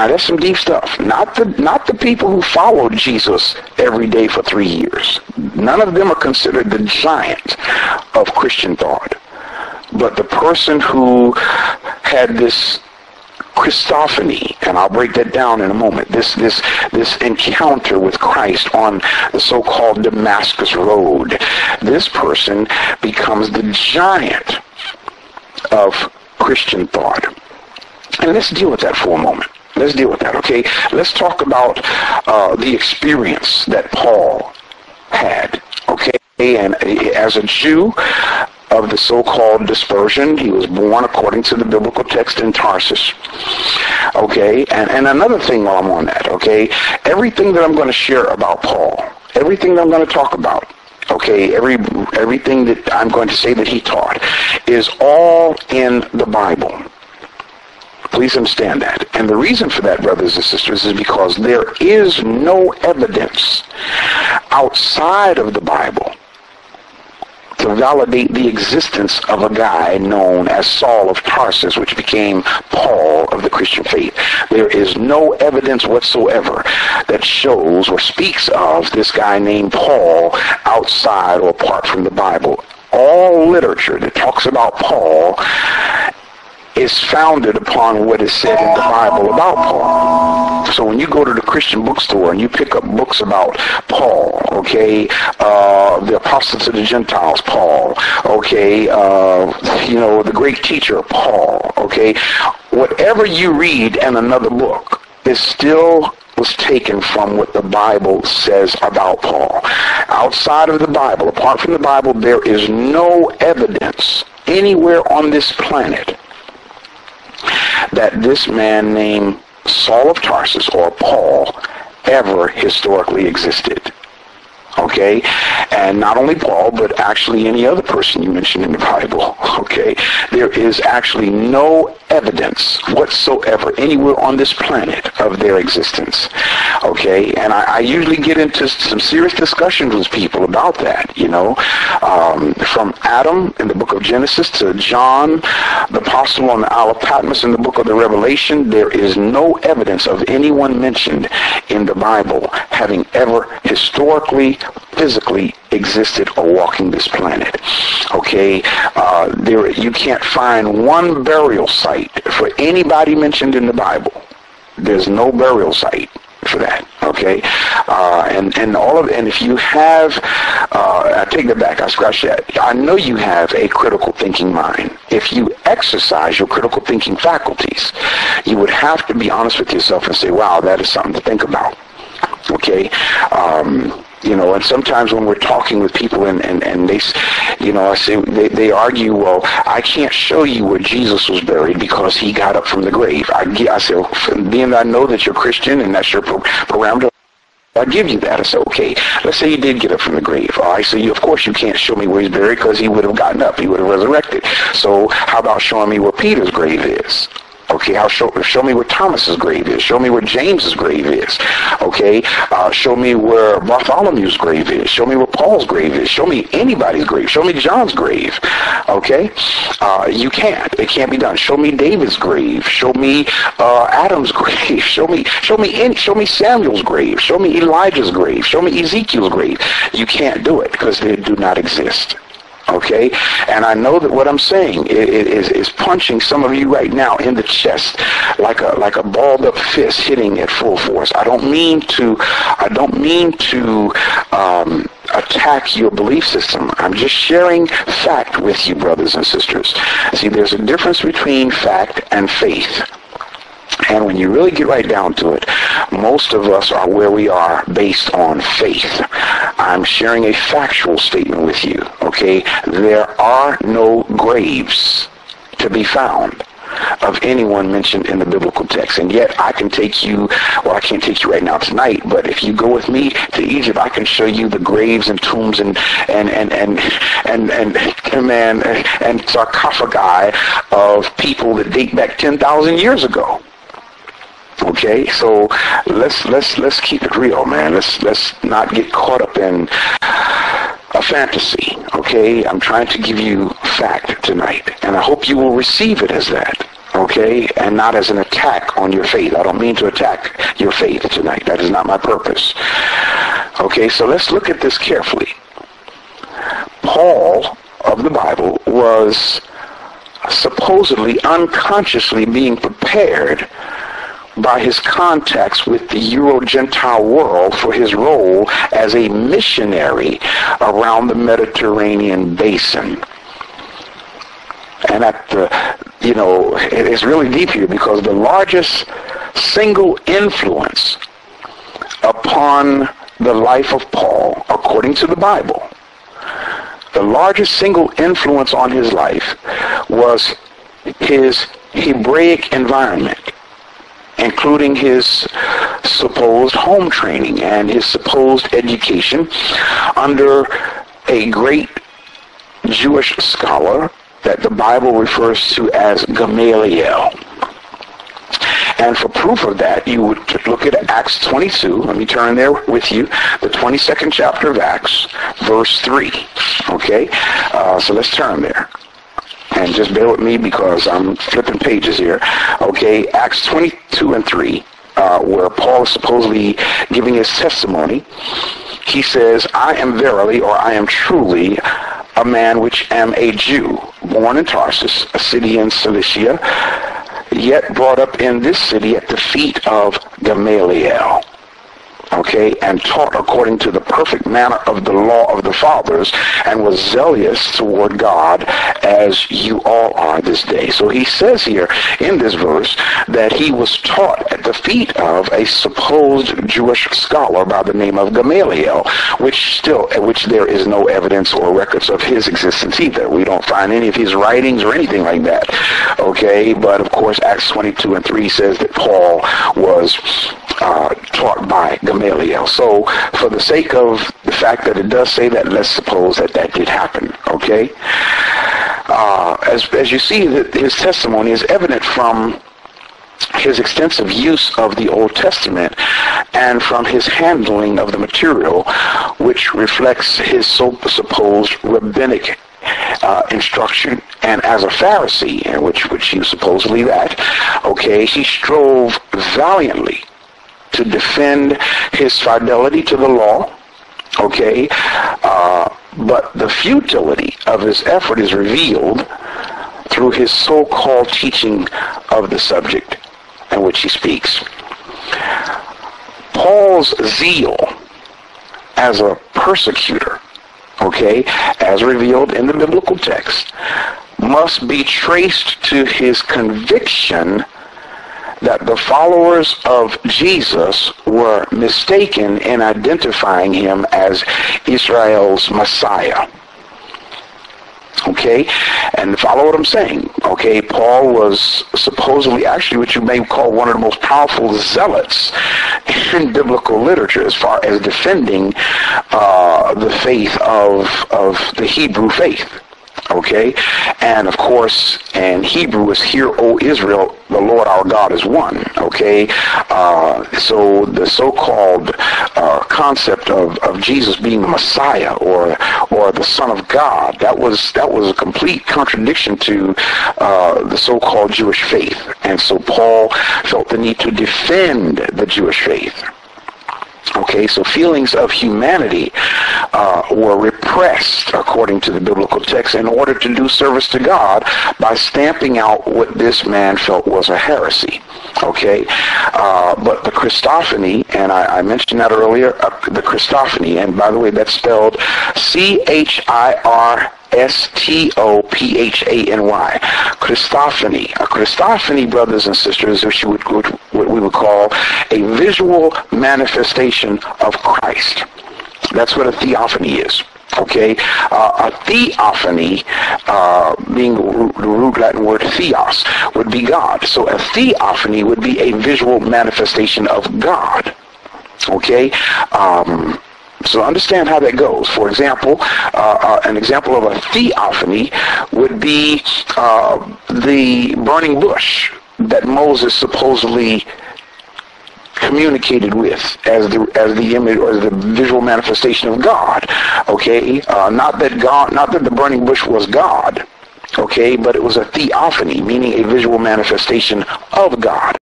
Now that's some deep stuff. Not the not the people who followed Jesus every day for three years. None of them are considered the giant of Christian thought. But the person who had this Christophany, and I'll break that down in a moment. This this this encounter with Christ on the so-called Damascus Road. This person becomes the giant of Christian thought. And let's deal with that for a moment. Let's deal with that, okay? Let's talk about uh, the experience that Paul had, okay? And as a Jew, of the so-called dispersion. He was born according to the biblical text in Tarsus. Okay, and, and another thing while I'm on that, okay, everything that I'm going to share about Paul, everything that I'm going to talk about, okay, every everything that I'm going to say that he taught is all in the Bible. Please understand that. And the reason for that, brothers and sisters, is because there is no evidence outside of the Bible to validate the existence of a guy known as Saul of Tarsus, which became Paul of the Christian faith. There is no evidence whatsoever that shows or speaks of this guy named Paul outside or apart from the Bible. All literature that talks about Paul is founded upon what is said in the Bible about Paul. So when you go to the Christian bookstore and you pick up books about Paul, okay, uh, the apostle to the Gentiles, Paul, okay, uh, you know, the great teacher, Paul, okay, whatever you read in another book is still was taken from what the Bible says about Paul. Outside of the Bible, apart from the Bible, there is no evidence anywhere on this planet that this man named Saul of Tarsus or Paul ever historically existed. Okay? And not only Paul, but actually any other person you mention in the Bible. Okay? There is actually no evidence whatsoever anywhere on this planet of their existence. Okay? And I, I usually get into some serious discussions with people about that, you know. Um, from Adam in the book of Genesis to John, the apostle on the Isle of Patmos in the book of the Revelation, there is no evidence of anyone mentioned in the Bible having ever historically physically existed or walking this planet. Okay, uh, there you can't find one burial site for anybody mentioned in the Bible. There's no burial site for that. Okay, uh, and and all of and if you have, uh, I take that back. I scratch that. I know you have a critical thinking mind. If you exercise your critical thinking faculties, you would have to be honest with yourself and say, "Wow, that is something to think about." Okay. Um, you know, and sometimes when we're talking with people and, and, and they, you know, I say, they, they argue, well, I can't show you where Jesus was buried because he got up from the grave. I, I say, well, being I know that you're Christian and that's your parameter, I give you that. I say, okay, let's say he did get up from the grave. All right, so you, of course you can't show me where he's buried because he would have gotten up. He would have resurrected. So how about showing me where Peter's grave is? Okay, I'll show show me where Thomas's grave is. Show me where James's grave is. Okay, uh, show me where Bartholomew's grave is. Show me where Paul's grave is. Show me anybody's grave. Show me John's grave. Okay, uh, you can't. It can't be done. Show me David's grave. Show me uh, Adam's grave. Show me show me any, show me Samuel's grave. Show me Elijah's grave. Show me Ezekiel's grave. You can't do it because they do not exist. Okay? And I know that what I'm saying is, is punching some of you right now in the chest like a like a balled up fist hitting at full force. I don't mean to I don't mean to um, attack your belief system. I'm just sharing fact with you, brothers and sisters. See, there's a difference between fact and faith. And when you really get right down to it, most of us are where we are based on faith. I'm sharing a factual statement with you, okay? There are no graves to be found of anyone mentioned in the biblical text. And yet I can take you, well, I can't take you right now tonight, but if you go with me to Egypt, I can show you the graves and tombs and, and, and, and, and, and, and man, and sarcophagi of people that date back 10,000 years ago. Okay, so let's let's let's keep it real, man. Let's let's not get caught up in a fantasy. Okay, I'm trying to give you fact tonight, and I hope you will receive it as that. okay, and not as an attack on your faith. I don't mean to attack your faith tonight. That is not my purpose. Okay, so let's look at this carefully. Paul of the Bible was supposedly unconsciously being prepared by his contacts with the Euro-Gentile world for his role as a missionary around the Mediterranean basin. And at the, you know, it's really deep here because the largest single influence upon the life of Paul, according to the Bible, the largest single influence on his life was his Hebraic environment including his supposed home training and his supposed education under a great Jewish scholar that the Bible refers to as Gamaliel. And for proof of that, you would look at Acts 22. Let me turn there with you. The 22nd chapter of Acts, verse 3. Okay? Uh, so let's turn there and just bear with me because I'm flipping pages here. Okay, Acts 22 and 3, uh, where Paul is supposedly giving his testimony. He says, I am verily, or I am truly, a man which am a Jew, born in Tarsus, a city in Cilicia, yet brought up in this city at the feet of Gamaliel okay, and taught according to the perfect manner of the law of the fathers, and was zealous toward God as you all are this day. So he says here in this verse that he was taught at the feet of a supposed Jewish scholar by the name of Gamaliel, which still, which there is no evidence or records of his existence either. We don't find any of his writings or anything like that, okay, but of course Acts 22 and 3 says that Paul was uh, taught by Gamaliel. So for the sake of the fact that it does say that, let's suppose that that did happen, okay? Uh, as, as you see, that his testimony is evident from his extensive use of the Old Testament and from his handling of the material, which reflects his so supposed rabbinic uh, instruction and as a Pharisee, which which he supposedly that, okay, he strove valiantly to defend his fidelity to the law, okay, uh, but the futility of his effort is revealed through his so-called teaching of the subject in which he speaks. Paul's zeal as a persecutor, okay, as revealed in the biblical text, must be traced to his conviction that the followers of Jesus were mistaken in identifying him as Israel's Messiah. Okay? And follow what I'm saying. Okay, Paul was supposedly actually what you may call one of the most powerful zealots in biblical literature as far as defending uh, the faith of, of the Hebrew faith. Okay? And of course, in Hebrew is Hear, O Israel, the Lord our God is one. Okay? Uh, so the so-called uh, concept of, of Jesus being the Messiah or or the Son of God, that was that was a complete contradiction to uh, the so-called Jewish faith. And so Paul felt the need to defend the Jewish faith. Okay, so feelings of humanity uh, were repressed according to the biblical text in order to do service to God by stamping out what this man felt was a heresy. Okay, uh, but the Christophany, and I, I mentioned that earlier, uh, the Christophany, and by the way, that's spelled C-H-I-R S-T-O-P-H-A-N-Y. Christophany. A Christophany, brothers and sisters, which would, what we would call a visual manifestation of Christ. That's what a theophany is. Okay, uh, a theophany, uh, being the root Latin word theos, would be God. So a theophany would be a visual manifestation of God. Okay, um, so understand how that goes. For example, uh, uh, an example of a theophany would be uh, the burning bush that Moses supposedly communicated with as the as the image or the visual manifestation of God. Okay, uh, not that God, not that the burning bush was God. Okay, but it was a theophany, meaning a visual manifestation of God.